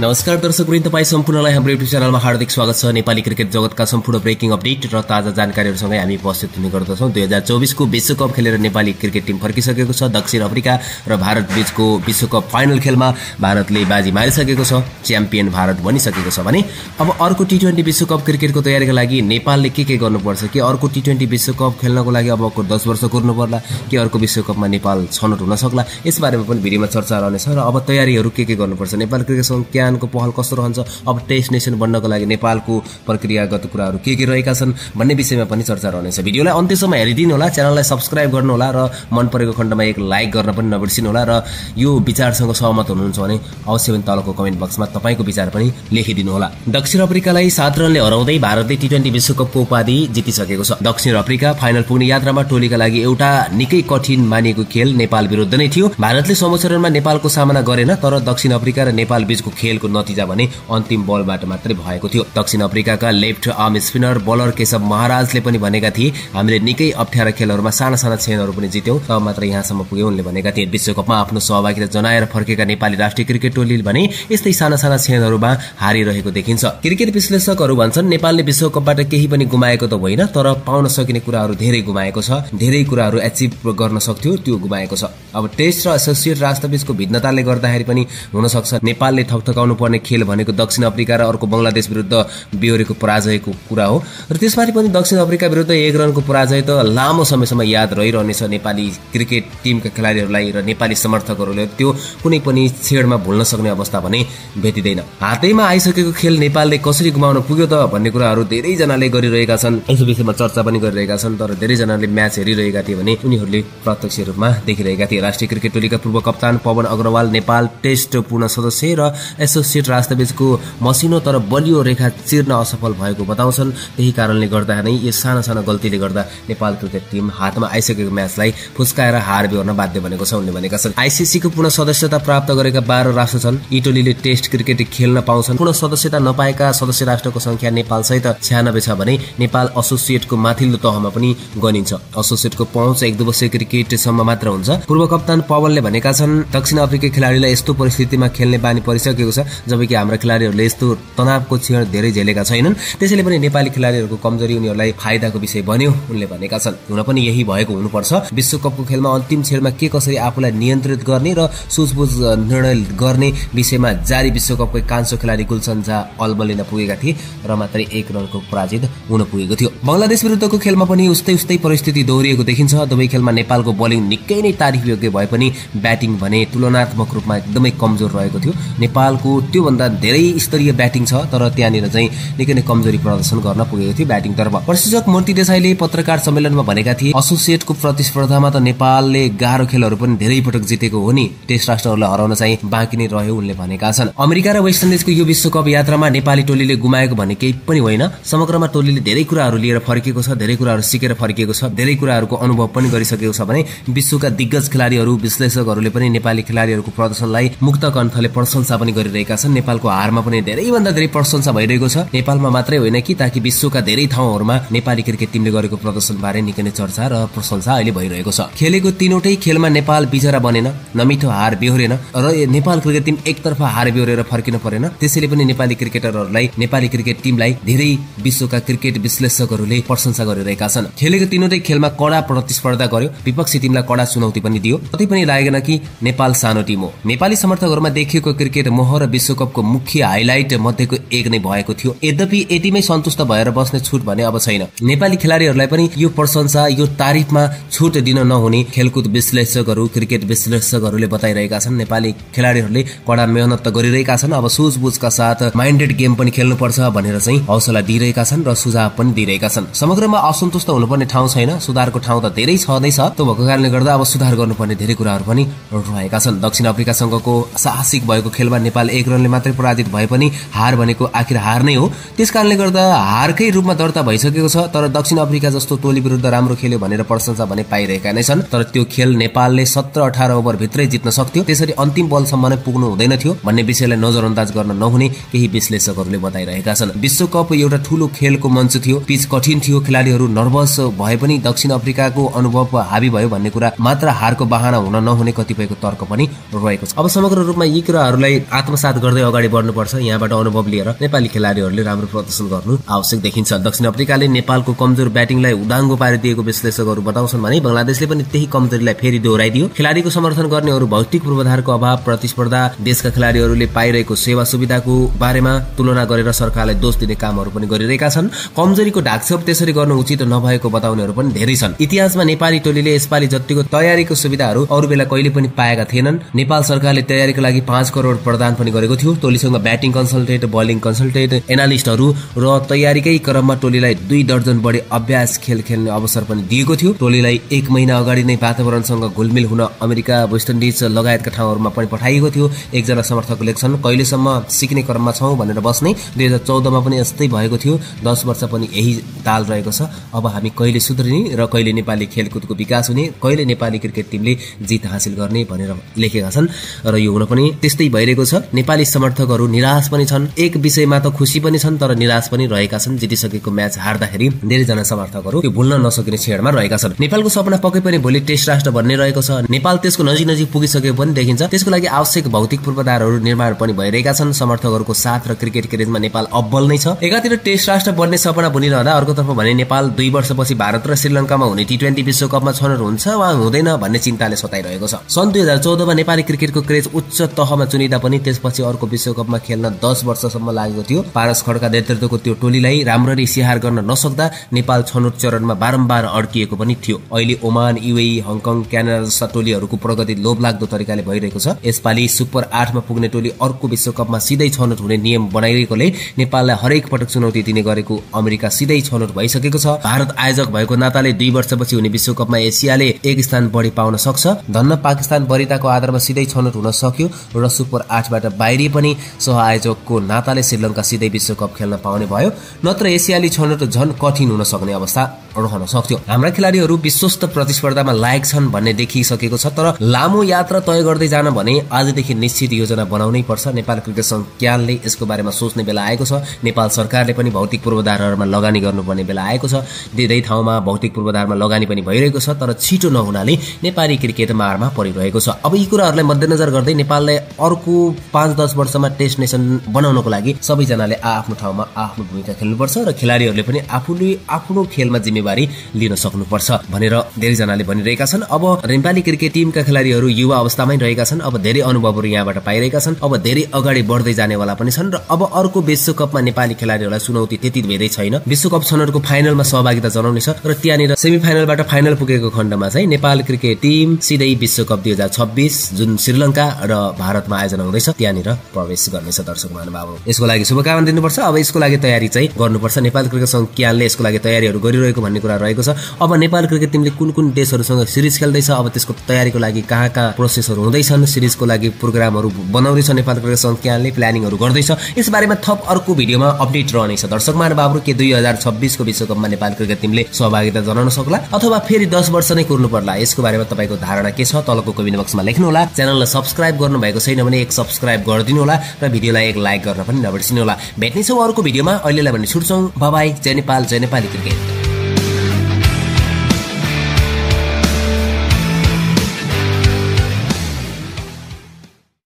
नमस्कार दर्शक वृन्द तपाईँ सम्पूर्णलाई हाम्रो युट्युब च्यानलमा हार्दिक स्वागत छ। नेपाली क्रिकेट जगतका सम्पूर्ण ब्रेकिङ अपडेट र ताजा जानकारीहरूसँगै हामी उपस्थित हुने गर्दछौँ। दुई हजार चौबिसको विश्वकप खेलेर नेपाली क्रिकेट टिम फर्किसकेको छ दक्षिण अफ्रिका र भारत बीचको विश्वकप फाइनल खेलमा भारतले बाजी मारिसकेको छ च्याम्पियन भारत बनिसकेको छ भने। अब अर्को टी ट्वेन्टी विश्वकप क्रिकेटको तयारीका लागि नेपालले के के गर्नुपर्छ कि अर्को टी ट्वेन्टी विश्वकप खेल्नको लागि अब दस वर्ष कुर्नु पर्ला कि अर्को विश्वकपमा नेपाल छनौट हुन सक्ला यसबारेमा पनि भिडियोमा चर्चा रहनेछ। र अब तयारीहरू के के गर्नुपर्छ नेपाल क्रिकेट सङ्घ ज्ञानको पहल कस्तो रहन्छ? अब टेस्ट नेसन बन्नको लागि नेपालको प्रक्रियागत कुराहरू के के रहेका छन् भन्ने विषयमा पनि चर्चा रहनेछ। भिडियोलाई अन्त्यसम्म हेरिदिनु होला च्यानललाई सब्सक्राइब गर्नुहोला र मन परेको खण्डमा एक लाइक गर्न पनि नबिर्सिनु होला र यो विचारसँग सहमत हुनुहुन्छ भने अवश्य पनि तलको कमेन्ट बक्समा तपाईँको विचार पनि लेखिदिनु होला। दक्षिण अफ्रिकालाई सात रनले हराउँदै भारतले टी ट्वेन्टी विश्वकपको उपाधि जितिसकेको छ। दक्षिण अफ्रिका फाइनल पुग्ने यात्रामा टोलीका लागि एउटा निकै कठिन मानिएको खेल नेपाल विरुद्ध नै थियो। भारतले समोच्चरणमा नेपालको सामना गरेन तर दक्षिण अफ्रिका र नेपाल बीचको खेलको नतिजा भने अन्तिम बलबाट मात्रै भएको थियो। दक्षिण अफ्रिकाका left arm spinner bowler Keshav महाराजले पनि भनेका थिए हामीले निकै अप्ठ्यारा खेलहरूमा साना साना क्षणहरू पनि जित्यौं तब मात्र यहाँसम्म पुग्यौं उनले भनेका थिए। विश्वकपमा आफ्नो सहभागिता जनाएर फर्केका नेपाली राष्ट्रिय क्रिकेट टोलीले भने यस्तै साना साना क्षणहरूमा हारिरहेको देखिन्छ। क्रिकेट विश्लेषकहरू भन्छन् नेपालले विश्वकपबाट केही पनि गुमाएको त होइन तर पाउन सकिने कुराहरू धेरै गुमाएको छ। धेरै कुराहरू एचिभ गर्न सक्थ्यो त्यो गुमाएको छ। अब टेस्ट र एसोसिएट राष्ट्रबीचको भिन्नताले गर्दाखेरि पनि हुन सक्छ नेपालले थपथकाउनु पर्ने खेल भनेको दक्षिण अफ्रिका र अर्को बङ्गलादेश विरुद्ध बेहोरेको पराजयको कुरा हो। र त्यसमाथि पनि दक्षिण अफ्रिका विरुद्ध एक रनको पराजय त लामो समयसम्म याद रहिरहनेछ नेपाली क्रिकेट टिमका खेलाडीहरूलाई र नेपाली समर्थकहरूले। त्यो कुनै पनि छेडमा भुल्न सक्ने अवस्था भने भेटिँदैन। हातैमा आइसकेको खेल नेपालले कसरी गुमाउन पुग्यो त भन्ने कुराहरू धेरैजनाले गरिरहेका छन्। यस विषयमा चर्चा पनि गरिरहेका छन् तर धेरैजनाले म्याच हेरिरहेका थिए भने उनीहरूले प्रत्यक्ष रूपमा देखिरहेका थिए। राष्ट्रिय क्रिकेट टोलीका पूर्व कप्तान पवन अग्रवाल नेपाल टेस्ट पूर्ण सदस्य र एसोसिएट राष्ट्रबीचको मसिनो तर बलियो रेखा चिर्न असफल भएको बताउँछन्। त्यही कारणले गर्दा नै यस साना साना गल्तीले गर्दा नेपाल क्रिकेट टिम हातमा आइसकेको म्याचलाई फुस्काएर हार बेहोर्न बाध्य बनेको छ उनले भनेका छन्। आइसिसीको पूर्ण सदस्यता प्राप्त गरेका बाह्र राष्ट्र छन्। यी टोलीले टेस्ट क्रिकेट खेल्न पाउँछन्। पूर्ण सदस्यता नपाएका सदस्य राष्ट्रको संख्या नेपाल सहित छ्यानब्बे छ भने नेपाल एसोसिएटको माथिल्लो तहमा पनि गनिन्छ। एसोसिएटको पहुँच एक दिवसीय क्रिकेटसम्म मात्र हुन्छ। पूर्व कप्तान पवनले भनेका छन् दक्षिण अफ्रिकी खेलाडीलाई यस्तो परिस्थितिमा खेल्ने बानी परिसकेको छ। जबकि हाम्रा खेलाडीहरूले यस्तो तनावको क्षण धेरै झेलेका छैनन्। त्यसैले पनि नेपाली खेलाडीहरूको कमजोरी उनीहरूलाई फाइदाको विषय बन्यो उनले भनेका छन्। हुन पनि यही भएको हुनुपर्छ। विश्वकपको खेलमा अन्तिम छेडमा के कसरी आफूलाई नियन्त्रित गर्ने र सुझबुझ निर्णय गर्ने विषयमा जारी विश्वकपकै कान्छो खेलाडी गुलसन झा अल्बलिन पुगेका थिए र मात्रै एक रनको पराजित हुन पुगेको थियो। बङ्गलादेश विरुद्धको खेलमा पनि उस्तै उस्तै परिस्थिति दोहोरिएको देखिन्छ। दुवै खेलमा नेपालको बलिङ निकै नै तारिफयोग्य भए पनि ब्याटिङ भने तुलनात्मक रूपमा एकदमै कमजोर रहेको थियो। नेपालको त्योभन्दा धेरै स्तरीय ब्याटिङ छ तर त्यहाँनिर चाहिँ निकै नै कमजोरी प्रदर्शन गर्न पुगेको थियो ब्याटिङतर्फ। प्रशिक्षक मूर्ति देसाईले पत्रकार सम्मेलनमा भनेका थिए एसोसिएटको प्रतिस्पर्धामा त नेपालले गाह्रो खेलहरू पनि धेरै पटक जितेको हो नि टेस्ट राष्ट्रहरूलाई हराउन चाहिँ बाँकी नै रह्यो उनले भनेका छन्। अमेरिका र वेस्ट इन्डिजको यो विश्वकप यात्रामा नेपाली टोलीले गुमाएको भन्ने केही पनि होइन समग्रमा टोलीले धेरै कुराहरू लिएर फर्किएको छ धेरै कुराहरू सिकेर फर्किएको छ धेरै कुराहरूको अनुभव पनि गरिसकेको छ भने विश्वका दिग्गज खेलाडीहरू विश्लेषकहरूले पनि नेपाली खेलाडीहरूको प्रदर्शनलाई मुक्त कण्ठले प्रशंसा पनि गरिरहेका छन्। नेपालको हारमा पनि धेरैभन्दा धेरै प्रशंसा भइरहेको छ। नेपालमा मात्रै होइन कि ताकि विश्वका धेरै ठाउँहरूमा नेपाली क्रिकेट टिमले गरेको प्रदर्शनबारे निकै नै चर्चा र प्रशंसा अहिले भइरहेको छ। खेलेको तीनवटै खेलमा नेपाल बिचरा बनेन नमिठो हार बेहोरेन र नेपाल क्रिकेट टिम एकतर्फ हार बेहोरेर फर्किन परेन। त्यसैले पनि नेपाली क्रिकेटरहरूलाई नेपाली क्रिकेट टिमलाई धेरै विश्वका क्रिकेट विश्लेषकहरूले प्रशंसा गरिरहेका छन्। खेलेको तीनवटै खेलमा कडा प्रतिस्पर्धा गर्यो। विपक्षी टिमलाई कडा चुनौती पनि दियो। कतै पनि लागेन कि नेपाल सानो टिम हो। नेपाली समर्थकहरूमा देखिएको क्रिकेट मोह र विश्वकपको मुख्य हाइलाइट मध्येको एक नै भएको थियो। यद्यपि यतिमै सन्तुष्ट भएर बस्ने छुट भने अब छैन। नेपाली खेलाडीहरूलाई पनि यो प्रशंसा यो तारिफमा छुट दिन नहुने खेलकुद विश्लेषकहरू क्रिकेट विश्लेषकहरूले बताइरहेका छन्। नेपाली खेलाडीहरूले कडा मेहनत त गरिरहेका छन् अब सुझबुझका साथ माइन्डेड गेम पनि खेल्नुपर्छ भनेर चाहिँ हौसला दिइरहेका छन् र सुझाव पनि दिइरहेका छन्। समग्रमा असन्तुष्ट हुनुपर्ने ठाउँ छैन सुधारको ठाउँ त धेरै छँदैछ त्यो भएको कारणले गर्दा अब सुधार गर्नुपर्ने धेरै कुराहरू पनि रहेका छन्। दक्षिण अफ्रिकासँगको साहसिक भएको खेलमा नेपाल एक रनले मात्रै पराजित भए पनि हार भनेको आखिर हार नै हो। त्यस कारणले गर्दा हारकै रूपमा दर्ता भइसकेको छ तर दक्षिण अफ्रिका जस्तो टोली विरुद्ध राम्रो खेल्यो भनेर प्रशंसा भने पाइरहेका नै छन्। तर त्यो खेल नेपालले सत्र अठार ओभर भित्रै जित्न सक्थ्यो। त्यसरी अन्तिम बलसम्म नै पुग्नु हुँदैन थियो भन्ने विषयलाई नजरअन्दाज गर्न नहुने केही विश्लेषकहरूले बताइरहेका छन्। विश्वकप एउटा ठूलो खेलको मञ्च थियो। पिच कठिन थियो। खेलाडीहरू नर्भस भए पनि दक्षिण अफ्रिकाको अनुभव हाबी भयो भन्ने कुरा मात्र हारको बाहना हुन नहुने कतिपयको तर्क पनि रहेको छ। अब समग्र रूपमा यी कुराहरूलाई आत्मसात आत्मसात गर्दै अगाडि बढ्नुपर्छ। यहाँबाट अनुभव लिएर नेपाली खेलाडीहरूले राम्रो प्रदर्शन गर्नु आवश्यक देखिन्छ। दक्षिण अफ्रिकाले नेपालको कमजोर ब्याटिङलाई उदाङ्गो पारिदिएको विश्लेषकहरू बताउँछन् भने बङ्गलादेशले पनि त्यही कमजोरीलाई फेरि दोहोऱ्याइदियो। खेलाडीको समर्थन गर्नेहरू भौतिक पूर्वाधारको अभाव प्रतिस्पर्धा देशका खेलाडीहरूले पाइरहेको सेवा सुविधाको बारेमा तुलना गरेर सरकारलाई दोष दिने कामहरू पनि गरिरहेका छन्। कमजोरीको ढाकछोप त्यसरी गर्नु उचित नभएको बताउनेहरू पनि धेरै छन्। इतिहासमा नेपाली टोलीले यसपालि जतिको तयारीको सुविधाहरू अरू बेला कहिले पनि पाएका थिएनन्। नेपाल सरकारले तयारीको लागि पाँच करोड प्रदान पनि गरेको थियो। टोलीसँग ब्याटिङ कन्सल्टेन्ट बलिङ कन्सल्टेन्ट एनालिस्टहरू र तयारीकै क्रममा टोलीलाई दुई दर्जन बढी अभ्यास खेल खेल्ने अवसर पनि दिएको थियो। टोलीलाई एक महिना अगाडि नै वातावरणसँग घुलमिल हुन अमेरिका वेस्ट इन्डिज लगायतका ठाउँहरूमा पनि पठाइएको थियो। एकजना समर्थक लेख्छन् कहिलेसम्म सिक्ने क्रममा छौँ भनेर बस्ने दुई हजार चौधमा पनि यस्तै भएको थियो। दस वर्ष पनि यही ताल रहेको छ। अब हामी कहिले सुध्रिने र कहिले नेपाली खेलकुदको विकास हुने कहिले नेपाली क्रिकेट टिमले जित हासिल गर्ने भनेर लेखेका छन्। र यो हुन पनि त्यस्तै भइरहेको छ। नेपाली समर्थकहरू निराश पनि छन्। एक विषयमा त खुसी पनि छन् तर निराश पनि रहेका छन्। जितिसकेको म्याच हार्दाखेरि धेरैजना समर्थकहरू त्यो भुल्न नसकिने छेडमा रहेका छन्। नेपालको सपना पक्कै पनि भोलि टेस्ट राष्ट्र भन्ने रहेको छ। नेपाल त्यसको नजिक नजिक पुगिसकेको पनि देखिन्छ। त्यसको लागि आवश्यक भौतिक पूर्वाधारहरू निर्माण पनि भइरहेका छन्। समर्थकहरूको साथ र क्रिकेट क्रेजमा नेपाल अब्बल नै छ। एकातिर टेस्ट राष्ट्र बन्ने सपना बुनिरहँदा अर्कोतर्फ भने नेपाल दुई वर्षपछि भारत र श्रीलङ्कामा हुने टी ट्वेन्टी विश्वकपमा छनौट हुन्छ वा हुँदैन भन्ने चिन्ताले सताइरहेको छ। सन् दुई हजार चौधमा नेपाली क्रिकेटको क्रेज उच्च तहमा चुनिँदा पनि त्यसपछि अर्को विश्वकपमा खेल्न दस वर्षसम्म लागेको थियो। पारस खड्का नेतृत्वको त्यो टोलीलाई राम्ररी स्याहार गर्न नसक्दा नेपाल छनौट चरणमा बारम्बार अड्किएको पनि थियो। अहिले ओमान युए हङकङ क्यानाडा जस्ता टोलीहरूको प्रगति लोभलाग्दो तरिकाले भइरहेको छ। यसपालि सुपर आठमा पुग्ने टोली अर्को विश्वकपमा सिधै छनौट हुने नियम बनाइरहेकोले नेपाललाई हरेक पटक चुनौती दिने गरेको अमेरिका सिधै छनौट भइसकेको छ। भारत आयोजक भएको नाताले दुई वर्षपछि हुने विश्वकपमा एसियाले एक स्थान बढी पाउन सक्छ। धन्न पाकिस्तान वरिताको आधारमा सिधै छनौट हुन सक्यो र सुपर आठबाट बाहिरी पनि सह आयोजकको नाताले श्रीलङ्का सिधै विश्वकप खेल्न पाउने भयो। नत्र एसियाली छनौट झन कठिन हुन सक्ने अवस्था। रहन सक्थ्यो। हाम्रा खेलाडीहरू विश्वस्त प्रतिस्पर्धामा लायक छन् भन्ने देखिसकेको छ तर लामो यात्रा तय गर्दै जान भने आजदेखि निश्चित योजना बनाउनै पर्छ। नेपाल क्रिकेट सङ्घ क्यानले यसको बारेमा सोच्ने बेला आएको छ। नेपाल सरकारले पनि भौतिक पूर्वाधारहरूमा लगानी गर्नुपर्ने बेला आएको छ। धेरै ठाउँमा भौतिक पूर्वाधारमा लगानी पनि भइरहेको छ तर छिटो नहुनाले नेपाली क्रिकेट मारमा परिरहेको छ। अब यी कुराहरूलाई मध्यनजर गर्दै नेपाललाई अर्को पाँच दस वर्षमा टेस्ट नेसन बनाउनको लागि सबैजनाले आफ्नो ठाउँमा आफ्नो भूमिका खेल्नुपर्छ र खेलाडीहरूले पनि आफूले आफ्नो खेलमा जिम्मेवारी लिन सक्नुपर्छ भनेर धेरैजनाले भनिरहेका छन्। अब नेपाली क्रिकेट टिमका खेलाडीहरू युवा अवस्थामै रहेका छन्। अब धेरै अनुभवहरू यहाँबाट पाइरहेका छन्। अब धेरै अगाडि बढ्दै जानेवाला पनि छन् र अब अर्को विश्वकपमा नेपाली खेलाडीहरूलाई चुनौती त्यति धेरै छैन। विश्वकप छनौटको फाइनलमा सहभागिता जनाउने छ र त्यहाँनिर सेमी फाइनलबाट फाइनल पुगेको खण्डमा चाहिँ नेपाल क्रिकेट टिम सिधै विश्वकप दुई हजार छब्बिस जुन श्रीलङ्का र भारतमा आयोजना हुँदैछ। त्यहाँनिर प्रवेश गर्नेछ दर्शक महानुभाव यसको लागि शुभकामना दिनुपर्छ। अब यसको लागि तयारी चाहिँ गर्नुपर्छ। नेपाल क्रिकेट सङ्घ क्यानले यसको लागि तयारीहरू गरिरहेको भन्ने कुरा रहेको छ। अब नेपाल क्रिकेट टिमले कुन कुन देशहरूसँग सिरिज खेल्दैछ अब त्यसको तयारीको लागि कहाँ कहाँ प्रोसेसहरू हुँदैछन् सिरिजको लागि प्रोग्रामहरू बनाउँदैछ नेपाल क्रिकेट सङ्घ क्यानले प्लानिङहरू गर्दैछ। यसबारेमा थप अर्को भिडियोमा अपडेट रहनेछ। दर्शक महानुभावहरू के दुई हजार छब्बिसको विश्वकपमा नेपाल क्रिकेट टिमले सहभागिता जनाउन सक्ला अथवा फेरि दस वर्ष नै कुर्नु पर्ला? यसको बारेमा तपाईँको धारणा के छ? तलको कमेन्ट बक्समा लेख्नुहोला। च्यानललाई सब्सक्राइब गर्नुभएको छैन भने एक सब्सक्राइब गरिदिनु होला र भिडियोलाई एक लाइक गर्न पनि नबिर्सिनु होला भेट्नेछौँ अर्को भिडियोमा। अहिलेलाई भने छुट्छौँ। बाबाई जय नेपाल जय नेपाली क्रिकेट।